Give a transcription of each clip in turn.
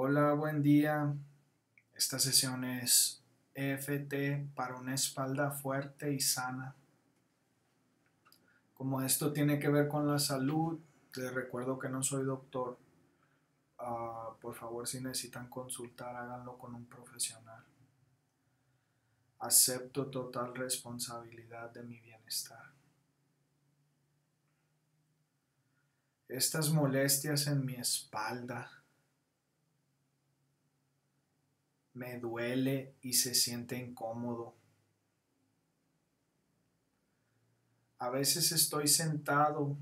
Hola, buen día. Esta sesión es EFT para una espalda fuerte y sana. Como esto tiene que ver con la salud, les recuerdo que no soy doctor. Ah, por favor, si necesitan consultar, háganlo con un profesional. Acepto total responsabilidad de mi bienestar. Estas molestias en mi espalda me duele y se siente incómodo. A veces estoy sentado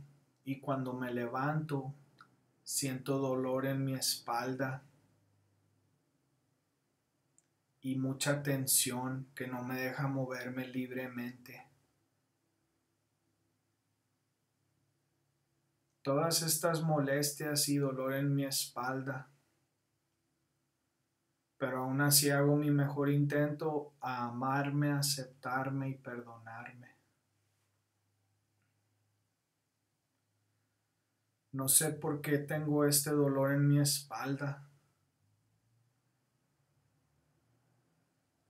y cuando me levanto siento dolor en mi espalda y mucha tensión que no me deja moverme libremente. Todas estas molestias y dolor en mi espalda pero aún así hago mi mejor intento a amarme, aceptarme y perdonarme. No sé por qué tengo este dolor en mi espalda.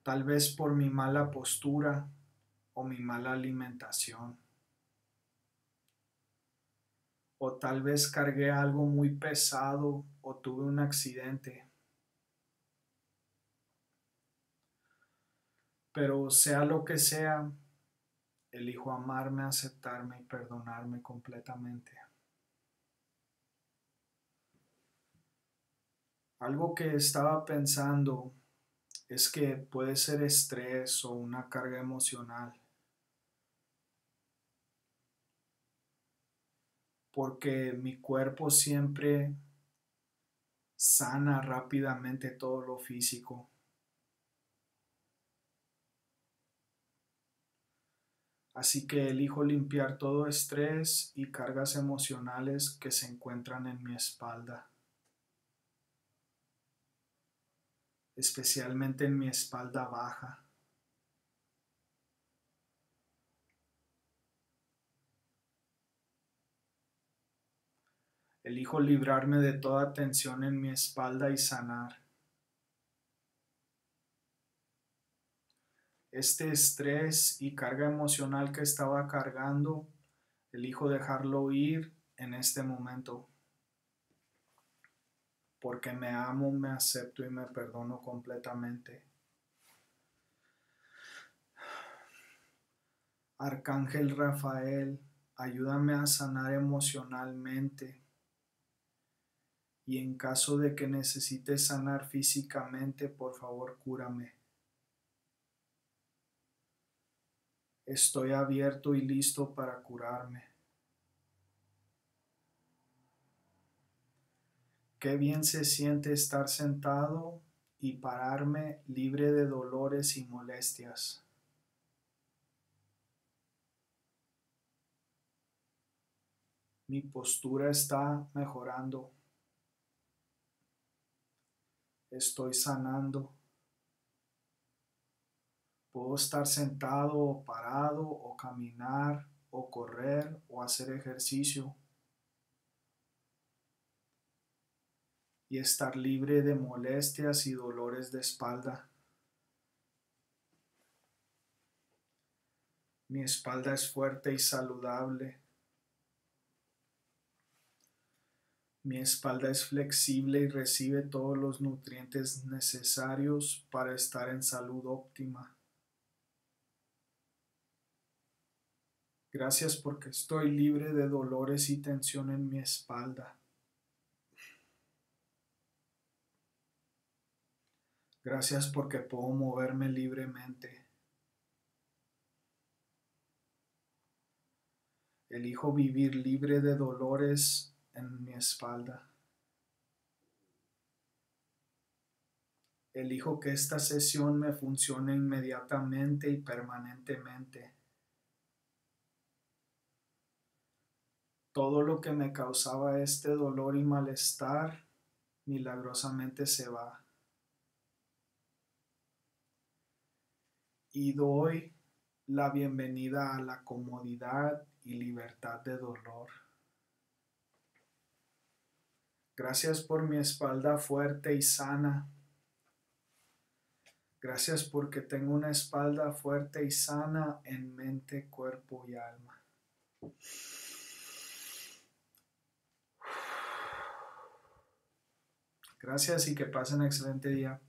Tal vez por mi mala postura o mi mala alimentación. O tal vez cargué algo muy pesado o tuve un accidente. Pero sea lo que sea, elijo amarme, aceptarme y perdonarme completamente. Algo que estaba pensando es que puede ser estrés o una carga emocional. Porque mi cuerpo siempre sana rápidamente todo lo físico. Así que elijo limpiar todo estrés y cargas emocionales que se encuentran en mi espalda, especialmente en mi espalda baja. Elijo librarme de toda tensión en mi espalda y sanar. Este estrés y carga emocional que estaba cargando, elijo dejarlo ir en este momento. Porque me amo, me acepto y me perdono completamente. Arcángel Rafael, ayúdame a sanar emocionalmente. Y en caso de que necesite sanar físicamente, por favor, cúrame. Estoy abierto y listo para curarme. Qué bien se siente estar sentado y pararme libre de dolores y molestias. Mi postura está mejorando. Estoy sanando. Puedo estar sentado o parado o caminar o correr o hacer ejercicio. Y estar libre de molestias y dolores de espalda. Mi espalda es fuerte y saludable. Mi espalda es flexible y recibe todos los nutrientes necesarios para estar en salud óptima. Gracias porque estoy libre de dolores y tensión en mi espalda. Gracias porque puedo moverme libremente. Elijo vivir libre de dolores en mi espalda. Elijo que esta sesión me funcione inmediatamente y permanentemente. Todo lo que me causaba este dolor y malestar milagrosamente se va. Y doy la bienvenida a la comodidad y libertad de dolor. Gracias por mi espalda fuerte y sana. Gracias porque tengo una espalda fuerte y sana en mente, cuerpo y alma. Gracias y que pasen un excelente día.